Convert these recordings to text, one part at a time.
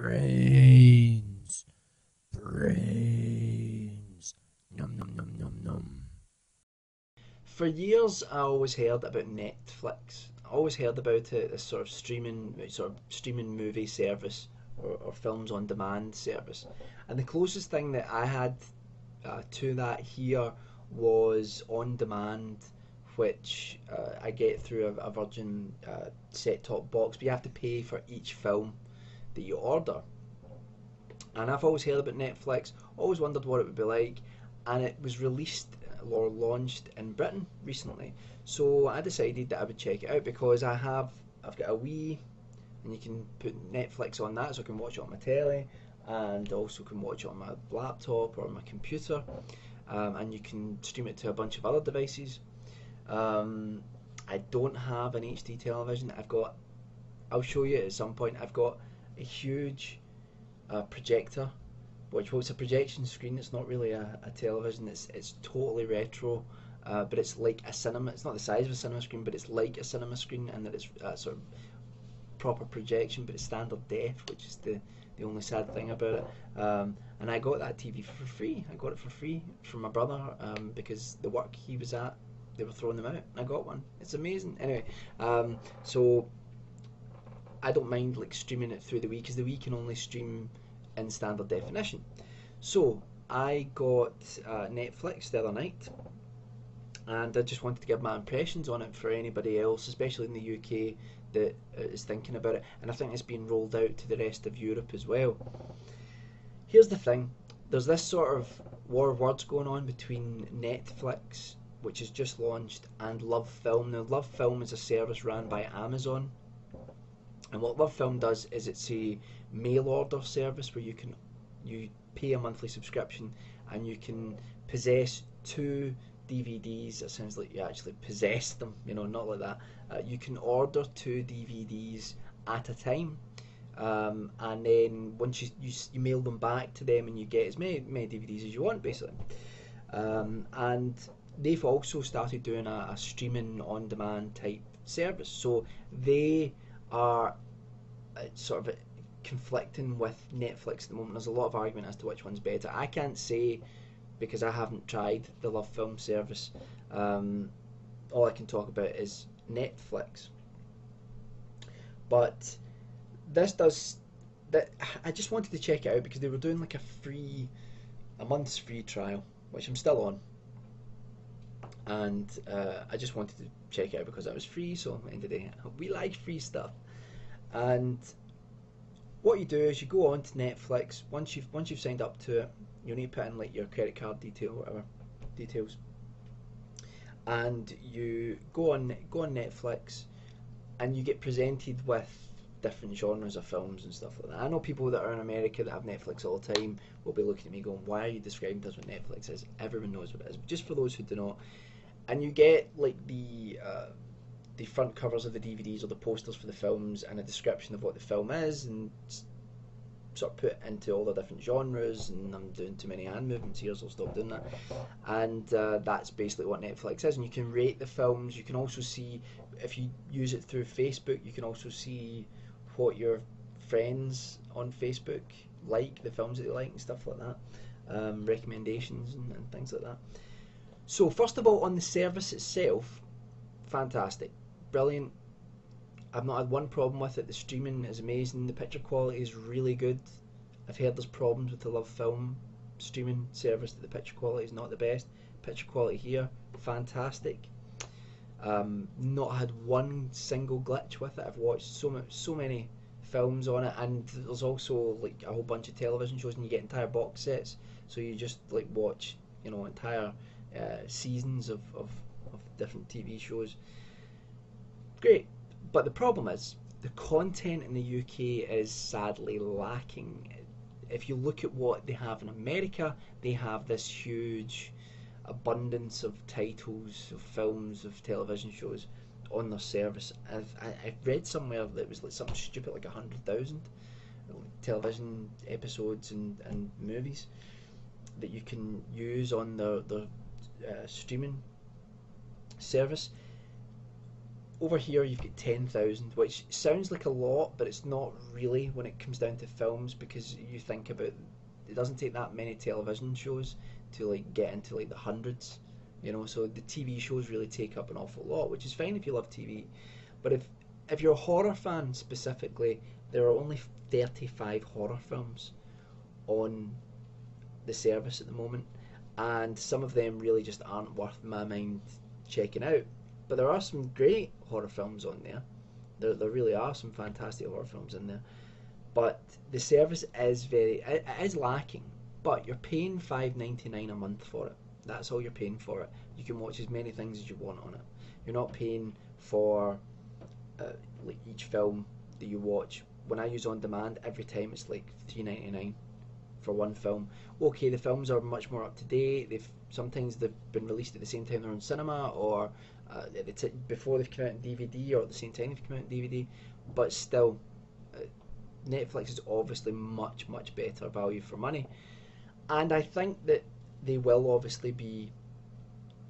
Brains. Brains. Num num num num num. For years, I always heard about Netflix. I always heard about it, this sort of streaming, sort of streaming movie service or, or films on demand service. And the closest thing that I had uh, to that here was on demand, which uh, I get through a, a Virgin uh, set top box, but you have to pay for each film that you order. And I've always heard about Netflix, always wondered what it would be like, and it was released or launched in Britain recently. So I decided that I would check it out because I have I've got a Wii and you can put Netflix on that so I can watch it on my telly and also can watch it on my laptop or my computer um, and you can stream it to a bunch of other devices. Um, I don't have an HD television. I've got I'll show you at some point. I've got a huge uh, projector which was a projection screen. It's not really a, a television. It's it's totally retro, uh, but it's like a cinema. It's not the size of a cinema screen, but it's like a cinema screen, and that it's a sort of proper projection, but it's standard def, which is the the only sad thing about it. Um, and I got that TV for free. I got it for free from my brother um, because the work he was at, they were throwing them out. And I got one. It's amazing. Anyway, um, so I don't mind like streaming it through the Wii because the Wii can only stream in standard definition. So I got uh, Netflix the other night, and I just wanted to give my impressions on it for anybody else, especially in the UK that is thinking about it. And I think it's being rolled out to the rest of Europe as well. Here's the thing: there's this sort of war of words going on between Netflix, which has just launched, and Love Film. Now, Love Film is a service run by Amazon. And what Love Film does is it's a mail order service where you can you pay a monthly subscription and you can possess two DVDs. It sounds like you actually possess them, you know, not like that. Uh, you can order two DVDs at a time. Um, and then once you, you, you mail them back to them and you get as many, many DVDs as you want basically. Um, and they've also started doing a, a streaming on demand type service. So they are uh, sort of conflicting with Netflix at the moment. There's a lot of argument as to which one's better. I can't say because I haven't tried the Love Film service. Um, all I can talk about is Netflix. But this does that. I just wanted to check it out because they were doing like a free, a month's free trial, which I'm still on. And uh, I just wanted to check out because I was free. So end of the day, we like free stuff. And what you do is you go on to Netflix once you've once you've signed up to it. You need to put in like your credit card detail, whatever details, and you go on go on Netflix, and you get presented with different genres of films and stuff like that. I know people that are in America that have Netflix all the time will be looking at me going, "Why are you describing this what Netflix is?" Everyone knows what it is. Just for those who do not, and you get like the uh, the front covers of the DVDs or the posters for the films and a description of what the film is and sort of put into all the different genres and I'm doing too many hand movements here so I'll stop doing that and uh, that's basically what Netflix is and you can rate the films you can also see if you use it through Facebook you can also see what your friends on Facebook like the films that they like and stuff like that um, recommendations and, and things like that so first of all on the service itself fantastic brilliant. I've not had one problem with it. The streaming is amazing. The picture quality is really good. I've heard there's problems with the Love Film streaming service that the picture quality is not the best. Picture quality here, fantastic. Um, not had one single glitch with it. I've watched so so many films on it, and there's also like a whole bunch of television shows, and you get entire box sets. So you just like watch, you know, entire uh, seasons of, of, of different TV shows great. But the problem is, the content in the UK is sadly lacking. If you look at what they have in America, they have this huge abundance of titles, of films, of television shows on their service. I've, I, have read somewhere that it was like something stupid like a hundred thousand television episodes and, and movies that you can use on the the uh, streaming service over here you've got 10,000, which sounds like a lot, but it's not really when it comes down to films because you think about it doesn't take that many television shows to like get into like the hundreds, you know. So the TV shows really take up an awful lot, which is fine if you love TV, but if if you're a horror fan specifically, there are only 35 horror films on the service at the moment, and some of them really just aren't worth my mind checking out. But there are some great horror films on there. There, there really are some fantastic horror films in there. But the service is very it, it is lacking. But you're paying five ninety nine a month for it. That's all you're paying for it. You can watch as many things as you want on it. You're not paying for uh, like each film that you watch. When I use on demand, every time it's like three ninety nine for one film. Okay, the films are much more up to date. They've sometimes they've been released at the same time they're on cinema, or uh, t- before they've come out in DVD, or at the same time they've come out in DVD. But still, uh, Netflix is obviously much much better value for money, and I think that they will obviously be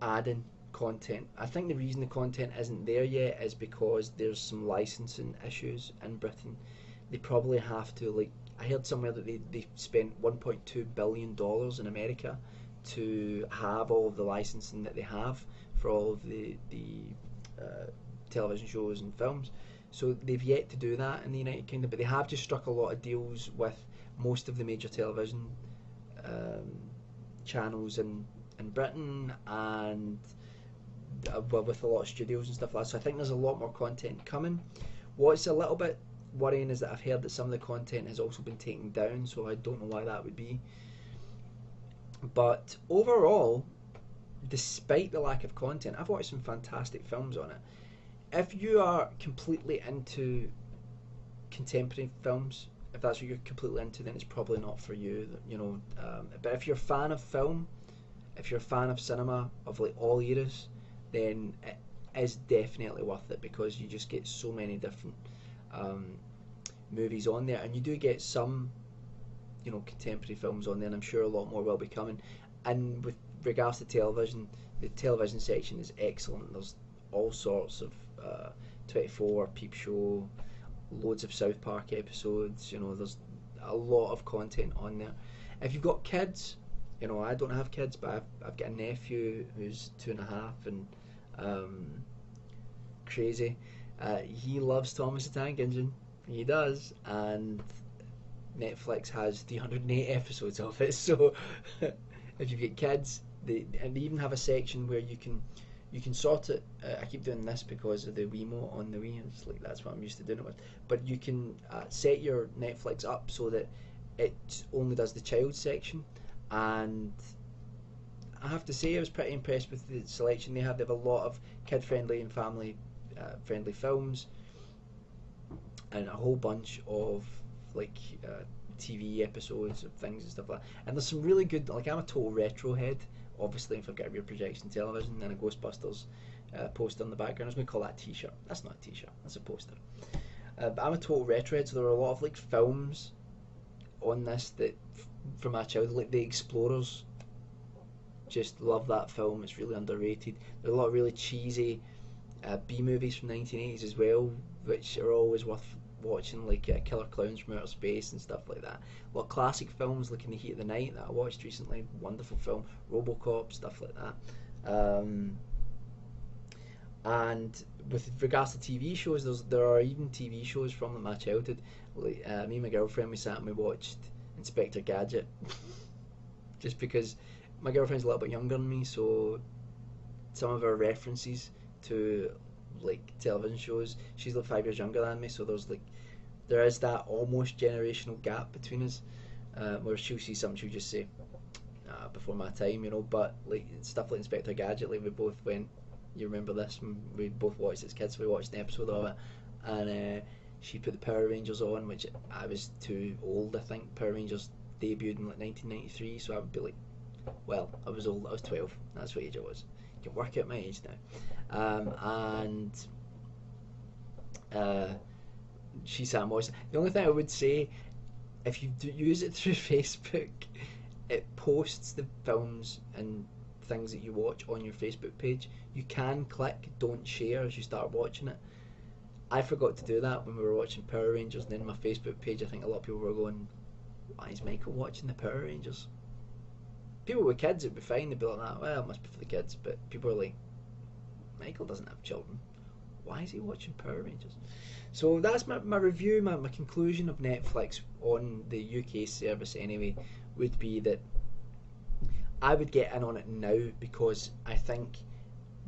adding content. I think the reason the content isn't there yet is because there's some licensing issues in Britain. They probably have to like I heard somewhere that they, they spent 1.2 billion dollars in America to have all of the licensing that they have for all of the the uh, television shows and films. So they've yet to do that in the United Kingdom, but they have just struck a lot of deals with most of the major television um, channels in in Britain and uh, with a lot of studios and stuff like that. So I think there's a lot more content coming. What's a little bit worrying is that I've heard that some of the content has also been taken down, so I don't know why that would be. But overall, despite the lack of content, I've watched some fantastic films on it. If you are completely into contemporary films, if that's what you're completely into, then it's probably not for you. You know, um, but if you're a fan of film, if you're a fan of cinema of like all eras, then it is definitely worth it because you just get so many different um, movies on there, and you do get some, you know, contemporary films on there, and I'm sure a lot more will be coming. And with regards to television, the television section is excellent. There's all sorts of uh, 24, Peep Show, loads of South Park episodes. You know, there's a lot of content on there. If you've got kids, you know, I don't have kids, but I've, I've got a nephew who's two and a half and um, crazy. Uh, he loves Thomas the Tank Engine. He does, and Netflix has 308 episodes of it. So if you get kids, they and they even have a section where you can you can sort it. Uh, I keep doing this because of the Wiimote on the Wii. It's like that's what I'm used to doing it with. But you can uh, set your Netflix up so that it only does the child section, and I have to say I was pretty impressed with the selection they have. They have a lot of kid-friendly and family-friendly uh, films, and a whole bunch of like uh, TV episodes of things and stuff like that. And there's some really good. Like I'm a total retro head. Obviously, if got a rear projection television then a Ghostbusters uh, poster in the background, I was going to call that a T-shirt. That's not a T-shirt. That's a poster. Uh, but I'm a total retrohead, so there are a lot of like films on this that from my childhood, like The Explorers. Just love that film. It's really underrated. There are a lot of really cheesy uh, B movies from the 1980s as well, which are always worth watching like uh, Killer Klowns from Outer Space and stuff like that. A lot of classic films like In the Heat of the Night that I watched recently, wonderful film. RoboCop, stuff like that. Um, and with regards to TV shows, there's, there are even TV shows from my childhood. Like, uh, me and my girlfriend, we sat and we watched Inspector Gadget, just because my girlfriend's a little bit younger than me, so some of her references to like television shows. She's like five years younger than me, so there's like there is that almost generational gap between us, uh, where she'll see something she'll just say, before my time, you know. But like stuff like Inspector Gadget, like we both went. You remember this? We both watched as kids. We watched an episode of it, and uh, she put the Power Rangers on, which I was too old. I think Power Rangers debuted in like 1993, so I would be like, well, I was old. I was 12. That's what age I was. You can work out my age now. Um, and uh, she watched. The only thing I would say, if you use it through Facebook, it posts the films and things that you watch on your Facebook page. You can click don't share as you start watching it. I forgot to do that when we were watching Power Rangers, and then my Facebook page, I think a lot of people were going, "Why is Michael watching the Power Rangers?" People with kids, it'd be fine. They'd be like, "That well, it must be for the kids." But people are like, "Michael doesn't have children. Why is he watching Power Rangers?" So that's my, my review, my, my conclusion of Netflix on the UK service anyway, would be that I would get in on it now because I think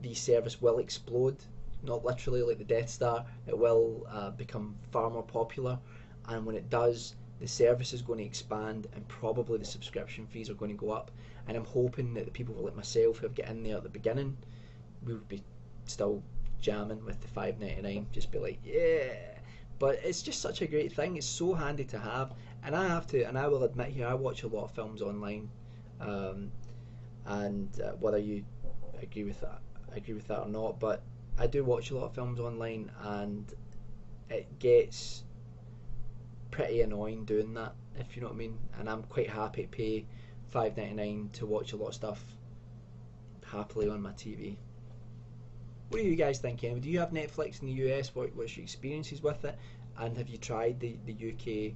the service will explode. Not literally like the Death Star, it will uh, become far more popular, and when it does, the service is going to expand, and probably the subscription fees are going to go up. And I'm hoping that the people like myself who have get in there at the beginning, we would be still jamming with the five ninety nine. Just be like, yeah. But it's just such a great thing. It's so handy to have, and I have to, and I will admit here, I watch a lot of films online, um, and uh, whether you agree with that, agree with that or not, but I do watch a lot of films online, and it gets pretty annoying doing that, if you know what I mean. And I'm quite happy to pay five ninety nine to watch a lot of stuff happily on my TV. What do you guys think? Do you have Netflix in the US? What, what's your experiences with it? And have you tried the, the UK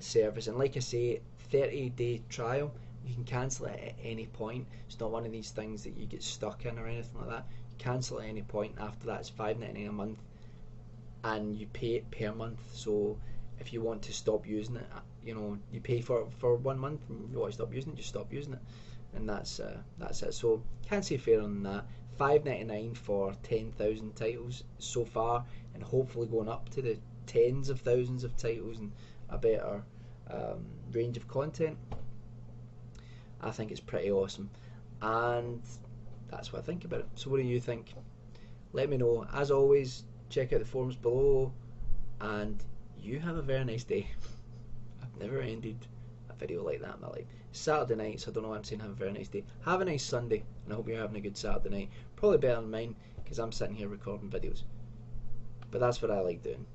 service? And like I say, 30 day trial, you can cancel it at any point. It's not one of these things that you get stuck in or anything like that. You cancel at any point. After that, it's five ninety nine a month, and you pay it per month. So if you want to stop using it, you know, you pay for for one month. And you want to stop using it, just stop using it, and that's uh, that's it. So can't say fairer than that. Five ninety nine for ten thousand titles so far, and hopefully going up to the tens of thousands of titles and a better um, range of content. I think it's pretty awesome, and that's what I think about it. So, what do you think? Let me know. As always, check out the forums below, and you have a very nice day. I've never ended video like that my life. Saturday night, so I don't know I'm saying have a very nice day. Have a nice Sunday, and I hope you're having a good Saturday night. Probably better than mine, because I'm sitting here recording videos. But that's what I like doing.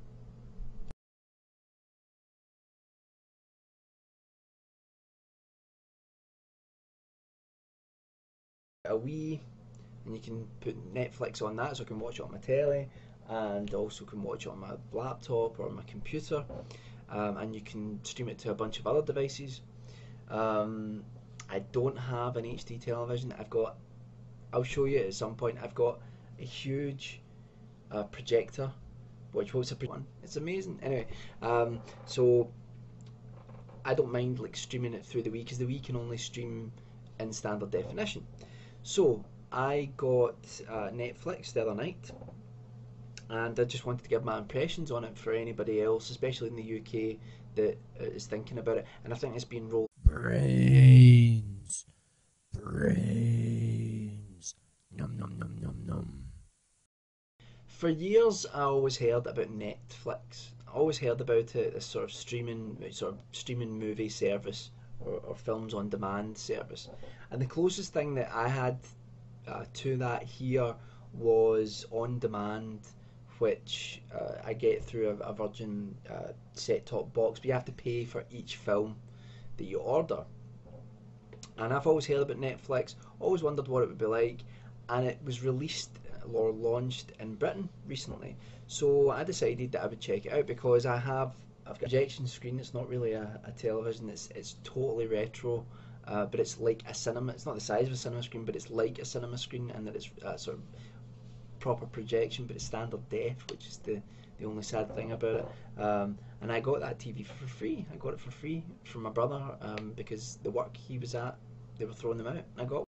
A Wii, and you can put Netflix on that so I can watch it on my telly, and also can watch it on my laptop or my computer, um, and you can stream it to a bunch of other devices. Um, I don't have an HD television. I've got. I'll show you at some point. I've got a huge uh, projector, which was a one. It's amazing. Anyway, um, so I don't mind like streaming it through the Wii because the Wii can only stream in standard definition. So I got uh, Netflix the other night, and I just wanted to give my impressions on it for anybody else, especially in the UK that is thinking about it. And I think it's been rolled. Brains. Brains. Num num num num num. For years, I always heard about Netflix. I always heard about it, this sort of streaming, sort of streaming movie service or, or films on demand service. And the closest thing that I had uh, to that here was on demand, which uh, I get through a, a Virgin uh, set top box, but you have to pay for each film that you order. And I've always heard about Netflix, always wondered what it would be like, and it was released or launched in Britain recently. So I decided that I would check it out because I have I've got a projection screen. It's not really a, a television. It's it's totally retro, uh, but it's like a cinema. It's not the size of a cinema screen, but it's like a cinema screen, and that it's uh, sort of proper projection, but it's standard def, which is the the only sad thing about it. Um, and I got that TV for free. I got it for free from my brother um, because the work he was at, they were throwing them out. I got